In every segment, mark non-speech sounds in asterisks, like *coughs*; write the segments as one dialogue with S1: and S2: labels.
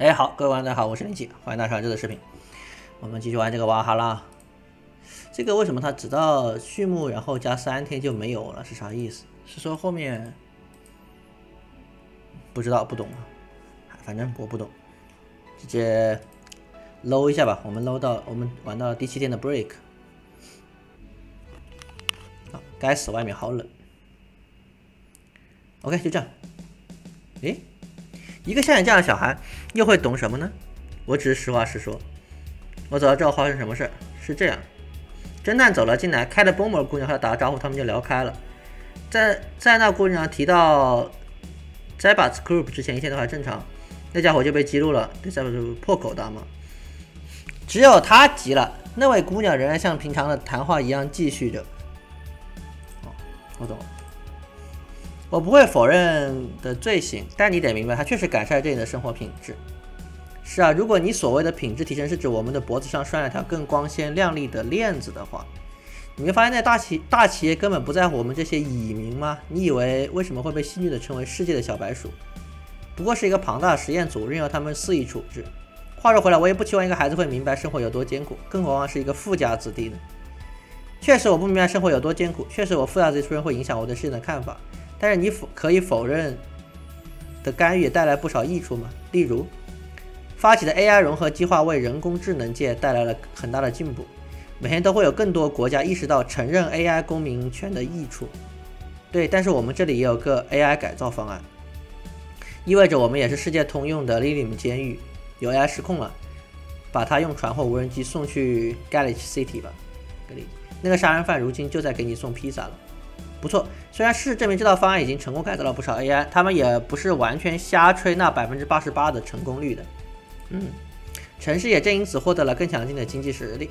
S1: 哎，好，各位观众大家好，我是林奇，欢迎大家收看这个视频。我们继续玩这个娃哈拉。这个为什么它直到序幕然后加三天就没有了？是啥意思？是说后面不知道不懂啊？反正我不懂，直接搂一下吧。我们搂到我们玩到第七天的 break。好，该死，外面好冷。OK，就这样。诶，一个像你这样的小孩又会懂什么呢？我只是实话实说。我早知道发生什么事，是这样。侦探走了进来，开的波摩姑娘和他打个招呼，他们就聊开了。在在那姑娘提到 z e b a s Group 之前，一切都还正常，那家伙就被激怒了，对 z e b a s 破口大骂。只有他急了，那位姑娘仍然像平常的谈话一样继续着。哦，我懂了。我不会否认的罪行，但你得明白，它确实改善了这里的生活品质。是啊，如果你所谓的品质提升是指我们的脖子上拴了条更光鲜亮丽的链子的话，你会发现那大企大企业根本不在乎我们这些蚁民吗？你以为为什么会被戏谑的称为世界的小白鼠？不过是一个庞大的实验组，任由他们肆意处置。话说回来，我也不期望一个孩子会明白生活有多艰苦，更何况是一个富家子弟呢？确实，我不明白生活有多艰苦。确实，我富家子弟出身会影响我对事情的看法。但是你否可以否认的干预带来不少益处吗？例如，发起的 AI 融合计划为人工智能界带来了很大的进步。每天都会有更多国家意识到承认 AI 公民权的益处。对，但是我们这里也有个 AI 改造方案，意味着我们也是世界通用的 Lilim 监狱。有 AI 失控了，把它用船或无人机送去 Galaxy City 吧。那个杀人犯如今就在给你送披萨了。不错，虽然事实证明这套方案已经成功改造了不少 AI，他们也不是完全瞎吹那百分之八十八的成功率的。嗯，城市也正因此获得了更强劲的经济实力，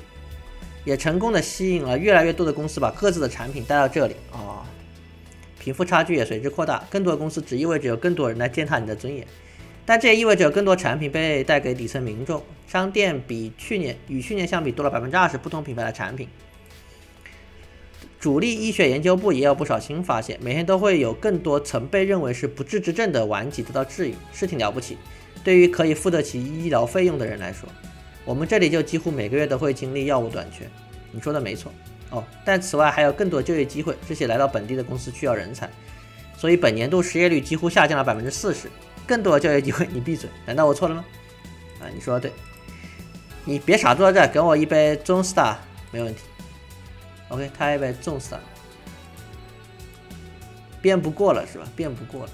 S1: 也成功的吸引了越来越多的公司把各自的产品带到这里啊，贫富差距也随之扩大。更多的公司只意味着有更多人来践踏你的尊严，但这也意味着有更多产品被带给底层民众。商店比去年与去年相比多了百分之二十不同品牌的产品。主力医学研究部也有不少新发现，每天都会有更多曾被认为是不治之症的顽疾得到治愈，是挺了不起。对于可以付得起医疗费用的人来说，我们这里就几乎每个月都会经历药物短缺。你说的没错哦，但此外还有更多就业机会，这些来到本地的公司需要人才，所以本年度失业率几乎下降了百分之四十。更多的就业机会，你闭嘴！难道我错了吗？啊，你说的对，你别傻坐在这，给我一杯中 star，没问题。OK，他也被重死了，辩不过了是吧？辩不过了，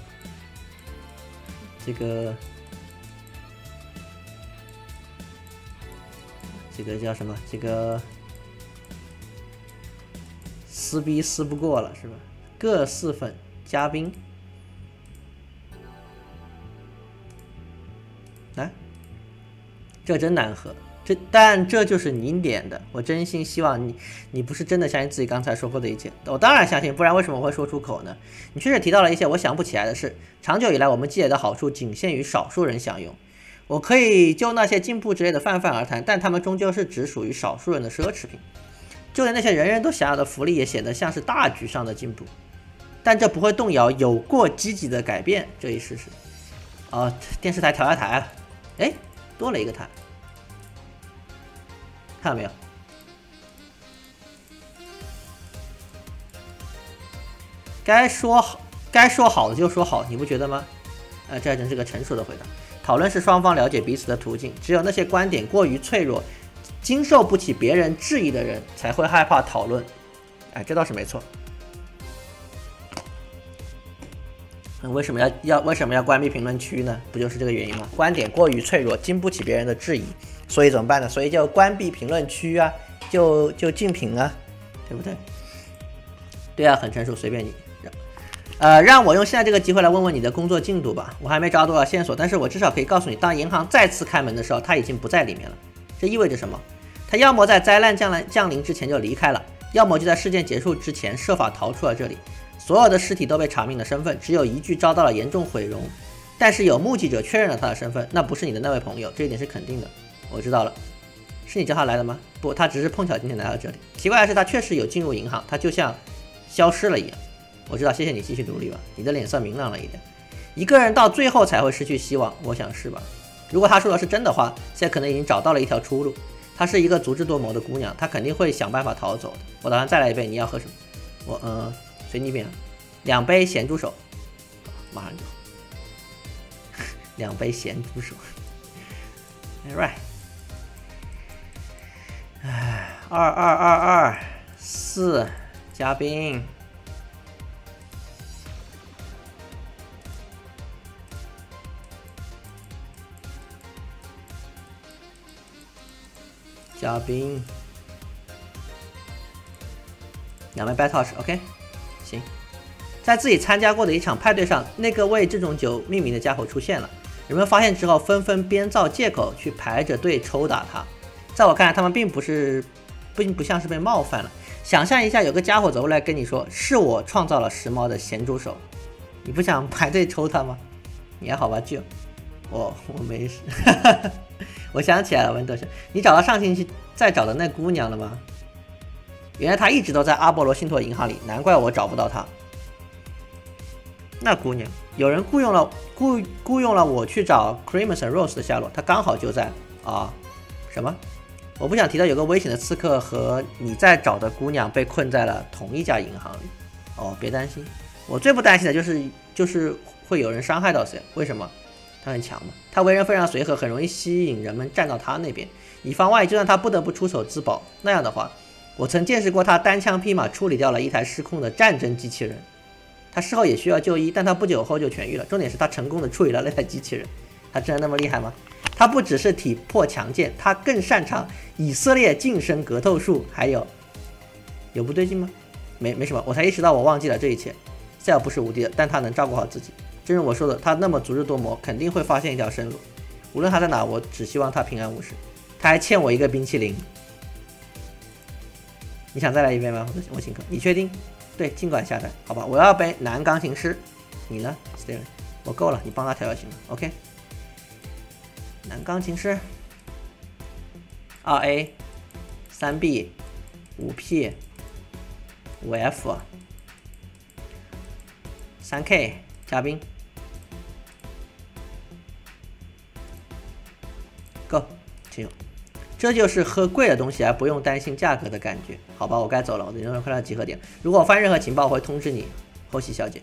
S1: 这个这个叫什么？这个撕逼撕不过了是吧？各四粉嘉宾，来，这真难喝。这，但这就是你点的。我真心希望你，你不是真的相信自己刚才说过的一切。我当然相信，不然为什么会说出口呢？你确实提到了一些我想不起来的事。长久以来，我们积累的好处仅限于少数人享用。我可以就那些进步之类的泛泛而谈，但他们终究是只属于少数人的奢侈品。就连那些人人都想要的福利，也显得像是大局上的进步。但这不会动摇有过积极的改变这一事实。哦，电视台调下台了。哎，多了一个台。看到没有？该说好，该说好的就说好，你不觉得吗？呃，这还真是个成熟的回答。讨论是双方了解彼此的途径，只有那些观点过于脆弱、经受不起别人质疑的人，才会害怕讨论。哎，这倒是没错。为什么要要为什么要关闭评论区呢？不就是这个原因吗？观点过于脆弱，经不起别人的质疑。所以怎么办呢？所以就关闭评论区啊，就就禁评啊，对不对？对啊，很成熟，随便你。呃，让我用现在这个机会来问问你的工作进度吧。我还没找到多少线索，但是我至少可以告诉你，当银行再次开门的时候，他已经不在里面了。这意味着什么？他要么在灾难降临降临之前就离开了，要么就在事件结束之前设法逃出了这里。所有的尸体都被查明了身份，只有一具遭到了严重毁容，但是有目击者确认了他的身份，那不是你的那位朋友，这一点是肯定的。我知道了，是你叫他来的吗？不，他只是碰巧今天来到这里。奇怪的是，他确实有进入银行，他就像消失了一样。我知道，谢谢你，继续努力吧。你的脸色明朗了一点。一个人到最后才会失去希望，我想是吧？如果他说的是真的话，现在可能已经找到了一条出路。她是一个足智多谋的姑娘，她肯定会想办法逃走的。我打算再来一杯，你要喝什么？我嗯，随你便，两杯咸猪手，马上就。两杯咸猪手 All，right。二二二二四，嘉宾。嘉宾，两杯 b a t t o s h o k 行。在自己参加过的一场派对上，那个为这种酒命名的家伙出现了。人们发现之后，纷纷编造借口去排着队抽打他。在我看来，他们并不是，并不像是被冒犯了。想象一下，有个家伙走过来跟你说：“是我创造了时髦的咸猪手。”你不想排队抽他吗？你还好吧，就我我没事。*laughs* 我想起来了，文德生，你找到上星期在找的那姑娘了吗？原来她一直都在阿波罗信托银行里，难怪我找不到她。那姑娘，有人雇佣了雇雇佣了我去找 Crimson Rose 的下落，她刚好就在啊。什么？我不想提到有个危险的刺客和你在找的姑娘被困在了同一家银行里。哦，别担心，我最不担心的就是就是会有人伤害到谁？为什么？他很强嘛，他为人非常随和，很容易吸引人们站到他那边。以防万一，就算他不得不出手自保，那样的话，我曾见识过他单枪匹马处理掉了一台失控的战争机器人。他事后也需要就医，但他不久后就痊愈了。重点是他成功的处理了那台机器人。他真的那么厉害吗？他不只是体魄强健，他更擅长以色列近身格斗术。还有，有不对劲吗？没，没什么。我才意识到我忘记了这一切。赛尔不是无敌的，但他能照顾好自己。正如我说的，他那么足智多谋，肯定会发现一条生路。无论他在哪，我只希望他平安无事。他还欠我一个冰淇淋。你想再来一遍吗？我请客。你确定？对，尽管下单。好吧，我要杯男钢琴师。你呢 s t e v e n 我够了，你帮他调就行了。OK。男钢琴师。二 A，三 B，五 P，五 F，三 K，嘉宾。Go，请用。这就是喝贵的东西而不用担心价格的感觉，好吧？我该走了，我的人生快乐集合点。如果我发任何情报，我会通知你，后期小姐，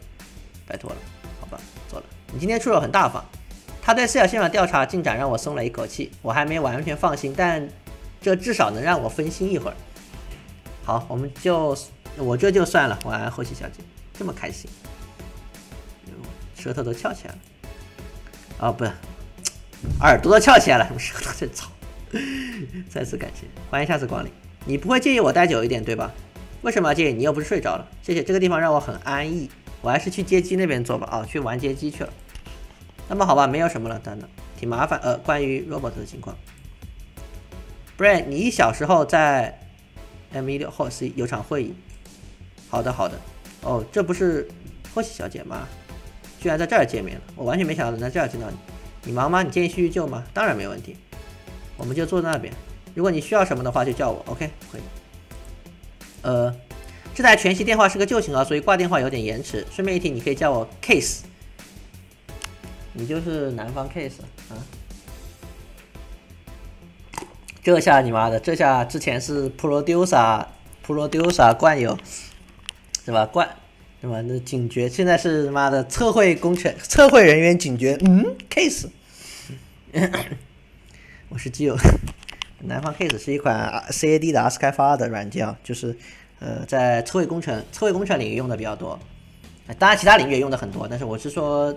S1: 拜托了，好吧？走了。你今天出手很大方。他对四小先生的调查进展让我松了一口气，我还没完全放心，但这至少能让我分心一会儿。好，我们就我这就算了。晚安，后期小姐，这么开心，舌头都翘起来了。啊，不是。耳朵都翘起来了，舌头真糙。再次感谢，欢迎下次光临。你不会介意我待久一点对吧？为什么要介意？你又不是睡着了。谢谢，这个地方让我很安逸。我还是去街机那边坐吧。啊，去玩街机去了。那么好吧，没有什么了，等等，挺麻烦。呃，关于 robot 的情况，Brian，你小时候在 M 一六后 C 有场会议。好的，好的。哦，这不是霍喜小姐吗？居然在这儿见面了，我完全没想到能在这儿见到你。你忙吗？你建议叙叙旧吗？当然没问题，我们就坐在那边。如果你需要什么的话，就叫我。OK，可以。呃，这台全息电话是个旧型号，所以挂电话有点延迟。顺便一提，你可以叫我 Case。你就是南方 Case 啊？这下你妈的，这下之前是 Producer，Producer 惯有，是吧？惯。对吧？那警觉，现在是他妈的测绘工程，*laughs* 测绘人员警觉。嗯，case，*coughs* 我是基友。南方 case 是一款 CAD 的 S 开发的软件啊，就是呃，在测绘工程、测绘工程领域用的比较多。当然，其他领域也用的很多，但是我是说，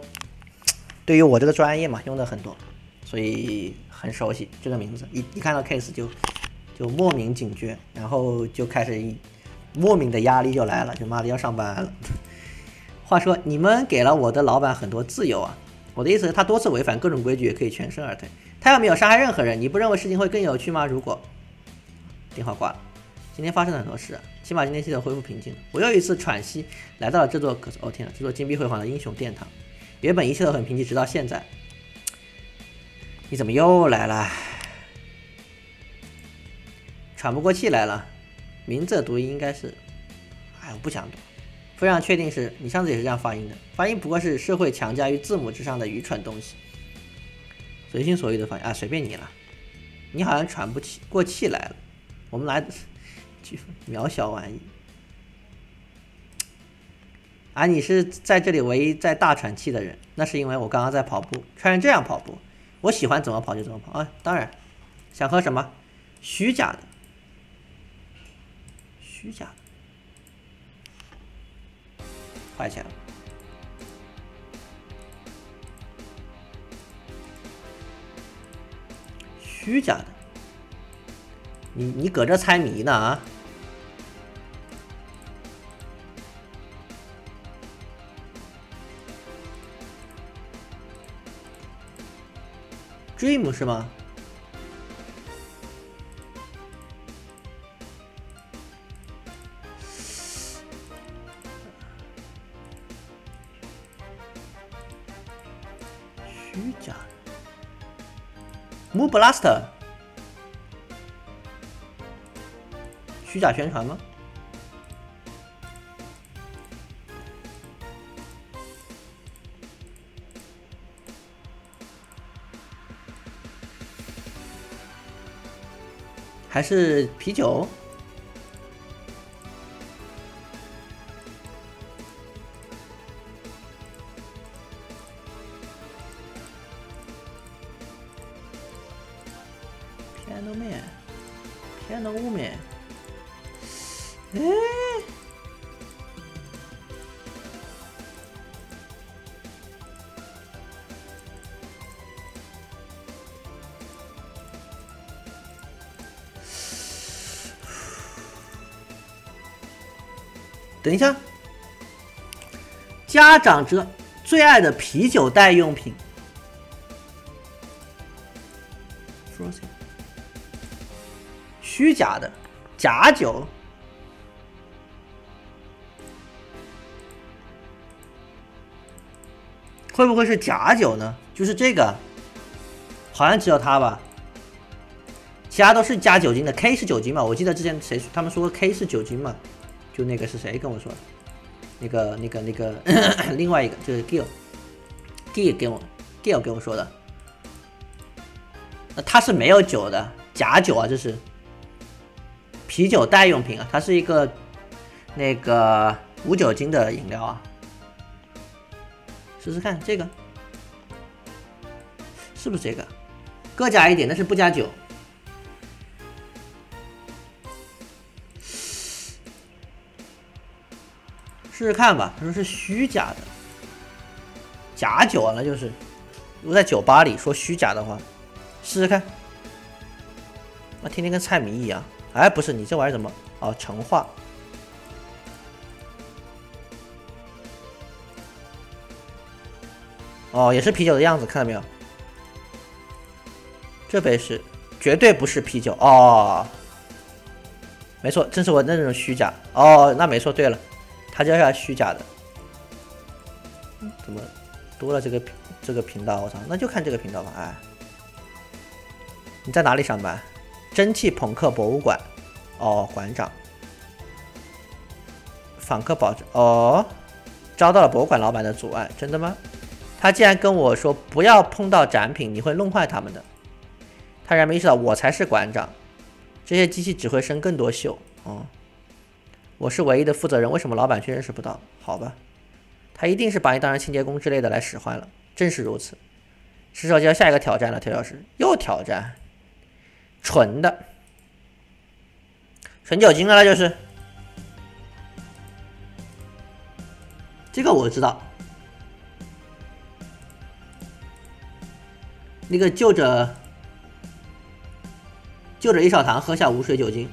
S1: 对于我这个专业嘛，用的很多，所以很熟悉这个名字。一一看到 case 就就莫名警觉，然后就开始。莫名的压力就来了，就妈的要上班了。*laughs* 话说，你们给了我的老板很多自由啊。我的意思是，他多次违反各种规矩也可以全身而退。他又没有伤害任何人，你不认为事情会更有趣吗？如果电话挂了，今天发生了很多事，起码今天系统恢复平静。我又一次喘息，来到了这座可是哦天呐，这座金碧辉煌的英雄殿堂。原本一切都很平静，直到现在。你怎么又来了？喘不过气来了。名字读音应该是，哎，我不想读。非常确定是你上次也是这样发音的，发音不过是社会强加于字母之上的愚蠢东西。随心所欲的发言啊，随便你了。你好像喘不起过气来了，我们来 *laughs* 渺小玩意。啊，你是在这里唯一在大喘气的人，那是因为我刚刚在跑步，穿成这样跑步。我喜欢怎么跑就怎么跑啊！当然，想喝什么？虚假的，虚假的，花钱了。虚假的，你你搁这猜谜呢啊？Dream 是吗？虚假，Moon Blaster，虚假宣传吗？还是啤酒？偏的面，偏的乌面，哎，等一下，家长这最爱的啤酒代用品。虚假的假酒，会不会是假酒呢？就是这个，好像只有它吧，其他都是加酒精的。K 是酒精嘛？我记得之前谁他们说过 K 是酒精嘛？就那个是谁跟我说的？那个那个那个 *coughs* 另外一个就是 Gill，Gill 给我 Gill 给我说的，那它是没有酒的假酒啊，这是。啤酒代用品啊，它是一个那个无酒精的饮料啊，试试看这个是不是这个？各加一点，但是不加酒。试试看吧，他说是虚假的，假酒啊，那就是。如果在酒吧里说虚假的话，试试看。那天天跟猜谜一样。哎，不是你这玩意儿怎么？哦，成化。哦，也是啤酒的样子，看到没有？这杯是，绝对不是啤酒哦。没错，正是我那种虚假。哦，那没错。对了，它就是虚假的。怎么多了这个这个频道？我操，那就看这个频道吧。哎，你在哪里上班？蒸汽朋克博物馆，哦，馆长，访客保证哦，遭到了博物馆老板的阻碍，真的吗？他竟然跟我说不要碰到展品，你会弄坏他们的。他然没意识到我才是馆长，这些机器只会生更多锈。哦，我是唯一的负责人，为什么老板却认识不到？好吧，他一定是把你当成清洁工之类的来使唤了。正是如此，是时候就要下一个挑战了，调教师又挑战。纯的，纯酒精的那就是这个我知道，那个就着就着一勺糖喝下无水酒精，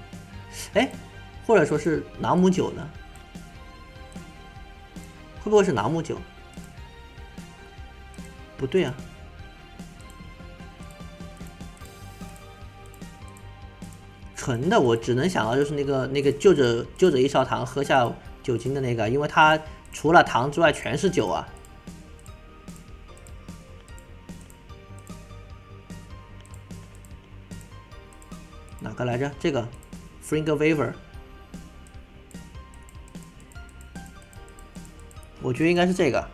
S1: 哎，或者说是朗姆酒呢？会不会是朗姆酒？不对啊。纯的，我只能想到就是那个那个就着就着一勺糖喝下酒精的那个，因为它除了糖之外全是酒啊。哪个来着？这个，Fringe Weaver 我觉得应该是这个。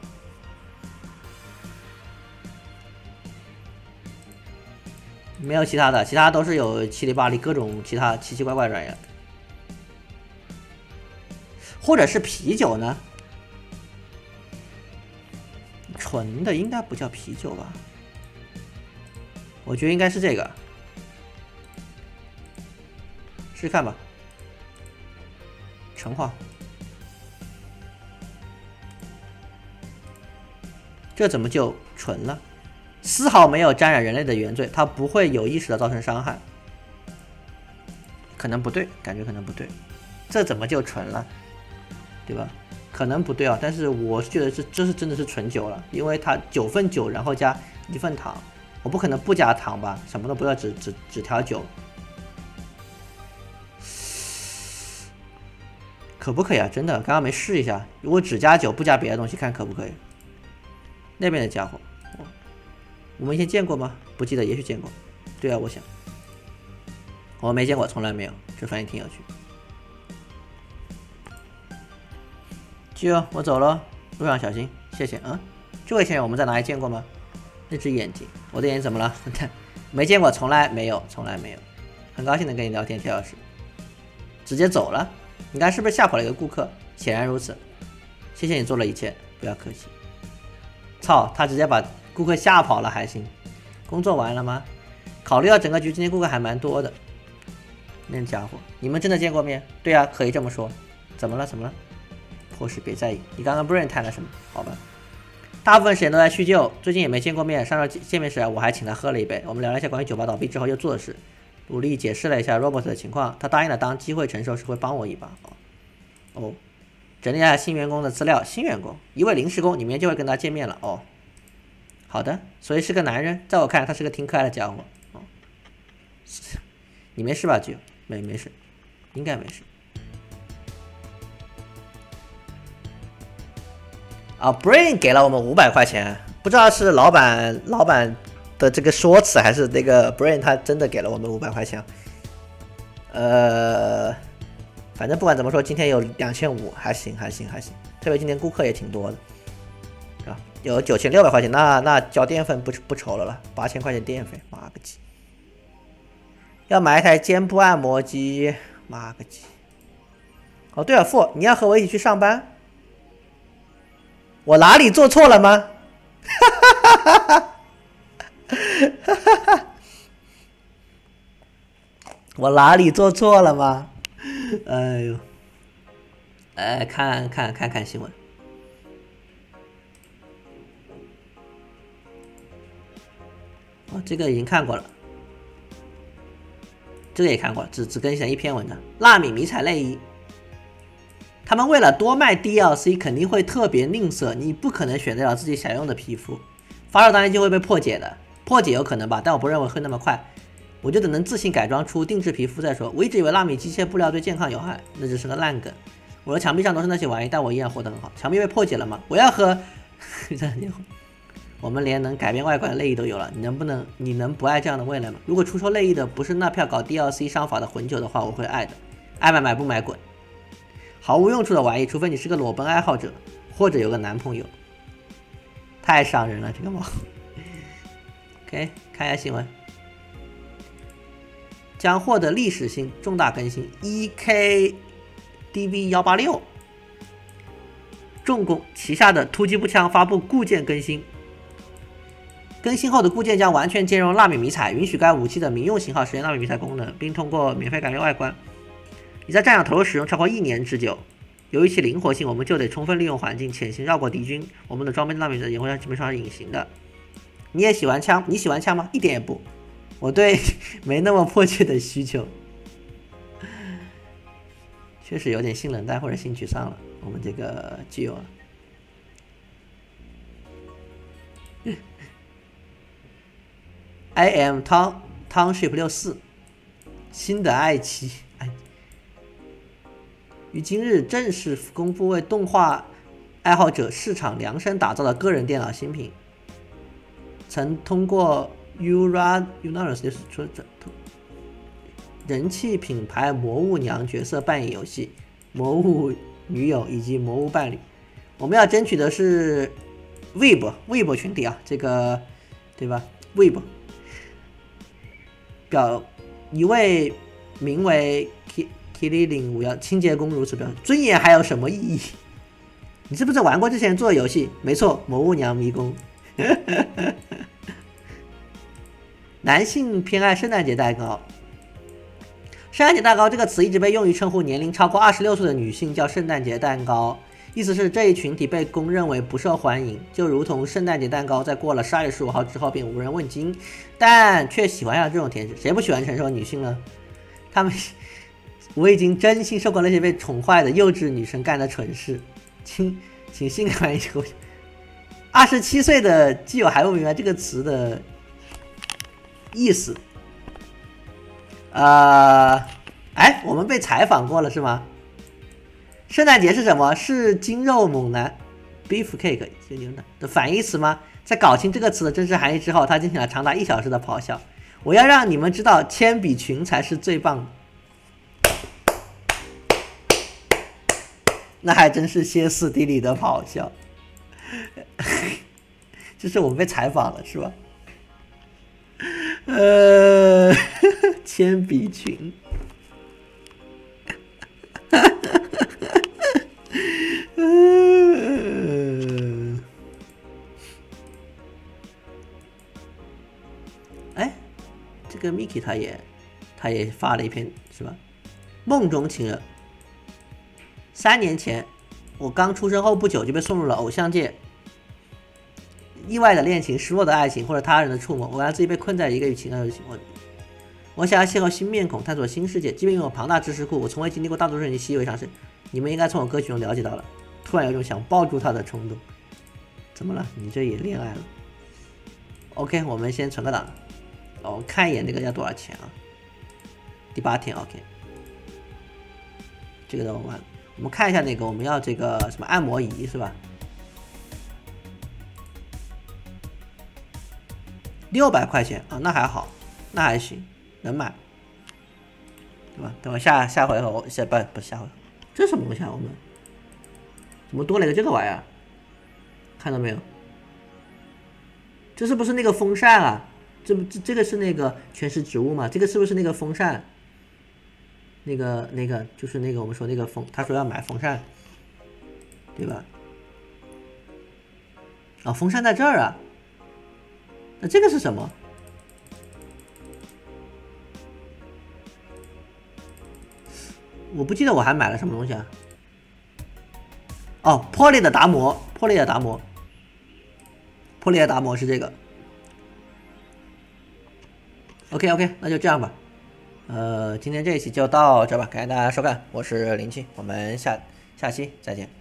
S1: 没有其他的，其他都是有七里八里各种其他奇奇怪怪的专业，或者是啤酒呢？纯的应该不叫啤酒吧？我觉得应该是这个，试试看吧。橙黄，这怎么就纯了？丝毫没有沾染人类的原罪，它不会有意识的造成伤害。可能不对，感觉可能不对。这怎么就纯了？对吧？可能不对啊，但是我觉得这这是真的是纯酒了，因为它九份酒，然后加一份糖，我不可能不加糖吧？什么都不要，只只只调酒，可不可以啊？真的，刚刚没试一下，如果只加酒不加别的东西，看可不可以？那边的家伙。我我们以前见过吗？不记得，也许见过。对啊，我想，我没见过，从来没有。这反应挺有趣。就我走了，路上小心，谢谢啊。这位先生，我们在哪里见过吗？那只眼睛，我的眼睛怎么了？没见过，从来没有，从来没有。很高兴能跟你聊天，铁老师。直接走了？你看是不是吓跑了一个顾客？显然如此。谢谢你做了一切，不要客气。操，他直接把。顾客吓跑了还行，工作完了吗？考虑到整个局今天顾客还蛮多的，那家伙，你们真的见过面？对啊，可以这么说。怎么了？怎么了？破事别在意。你刚刚不认谈了什么？好吧。大部分时间都在叙旧，最近也没见过面。上次见面时我还请他喝了一杯，我们聊了一下关于酒吧倒闭之后要做的事，努力解释了一下 Robert 的情况。他答应了当机会成熟时会帮我一把。哦，整理一下新员工的资料。新员工，一位临时工，你明天就会跟他见面了。哦。好的，所以是个男人，在我看来他是个挺可爱的家伙。哦，你没事吧，舅？没没事，应该没事。啊，Brain 给了我们五百块钱，不知道是老板老板的这个说辞，还是那个 Brain 他真的给了我们五百块钱。呃，反正不管怎么说，今天有两千五，还行还行还行，特别今天顾客也挺多的。有九千六百块钱，那那交电费不不愁了了，八千块钱电费，妈个鸡！要买一台肩部按摩机，妈个鸡！哦对了，富，你要和我一起去上班？我哪里做错了吗？哈哈哈哈哈！哈哈哈！我哪里做错了吗？*laughs* 哎呦！哎，看看看看新闻。哦，这个已经看过了，这个也看过了，只只更新了一篇文章。纳米迷彩内衣，他们为了多卖 DLC，肯定会特别吝啬，你不可能选择了自己想用的皮肤，发售当天就会被破解的。破解有可能吧，但我不认为会那么快。我就等能自行改装出定制皮肤再说。我一直以为纳米机械布料对健康有害，那只是个烂梗。我的墙壁上都是那些玩意，但我依然活得很好。墙壁被破解了吗？我要和。*laughs* 我们连能改变外观的内衣都有了，你能不能你能不爱这样的未来吗？如果出售内衣的不是那票搞 DLC 商法的混酒的话，我会爱的，爱买买不买滚。毫无用处的玩意，除非你是个裸奔爱好者，或者有个男朋友。太伤人了，这个猫。OK，看一下新闻，将获得历史性重大更新，EKDV 幺八六，重工旗下的突击步枪发布固件更新。更新后的固件将完全兼容纳米迷彩，允许该武器的民用型号实现纳米迷彩功能，并通过免费改变外观。你在战场投入使用超过一年之久，由于其灵活性，我们就得充分利用环境潜行绕过敌军。我们的装备纳米的掩护上基本上隐形的。你也喜欢枪？你喜欢枪吗？一点也不。我对 *laughs* 没那么迫切的需求。确实有点性冷淡或者性沮丧了。我们这个基友。I am Town Township 六四，新的爱妻，哎，于今日正式公布为动画爱好者市场量身打造的个人电脑新品。曾通过 Ura Universe 就是说这人气品牌魔物娘角色扮演游戏、魔物女友以及魔物伴侣。我们要争取的是 Web Web 群体啊，这个对吧？Web。表一位名为 K K 里领五幺清洁工如此表示，尊严还有什么意义？你是不是玩过之前做的游戏？没错，魔物娘迷宫。男性偏爱圣诞节蛋糕。圣诞节蛋糕这个词一直被用于称呼年龄超过二十六岁的女性，叫圣诞节蛋糕，意思是这一群体被公认为不受欢迎，就如同圣诞节蛋糕在过了十二月十五号之后便无人问津，但却喜欢上这种甜食，谁不喜欢成熟女性呢？他们，我已经真心受够那些被宠坏的幼稚女生干的蠢事，请请性感一口。二十七岁的基友还不明白这个词的意思。呃，哎，我们被采访过了是吗？圣诞节是什么？是精肉猛男，beef cake，牛牛的的反义词吗？在搞清这个词的真实含义之后，他进行了长达一小时的咆哮。我要让你们知道，铅笔裙才是最棒的。那还真是歇斯底里的咆哮。*laughs* 这是我们被采访了是吧？呃，*laughs* 铅笔裙，嗯，哎，这个 Miki 他也，他也发了一篇是吧？梦中情人，三年前，我刚出生后不久就被送入了偶像界。意外的恋情、失落的爱情或者他人的触摸，我感觉自己被困在一个与情感的情况里。我想要邂逅新面孔，探索新世界。即便拥有庞大知识库，我从未经历过大多数人习以为常事。你们应该从我歌曲中了解到了。突然有种想抱住他的冲动。怎么了？你这也恋爱了？OK，我们先存个档。哦，看一眼这个要多少钱啊？第八天，OK。这个都完了。我们看一下那个，我们要这个什么按摩仪是吧？六百块钱啊，那还好，那还行，能买，对吧？等我下下回合，我下不不下回合，这什么东西啊？我们怎么多了一个这个玩意儿？看到没有？这是不是那个风扇啊？这不这这个是那个全是植物吗？这个是不是那个风扇？那个那个就是那个我们说那个风，他说要买风扇，对吧？啊，风扇在这儿啊。那这个是什么？我不记得我还买了什么东西啊。哦，破裂的达摩，破裂的达摩，破裂的达摩是这个。OK OK，那就这样吧。呃，今天这一期就到这吧，感谢大家收看，我是林青，我们下下期再见。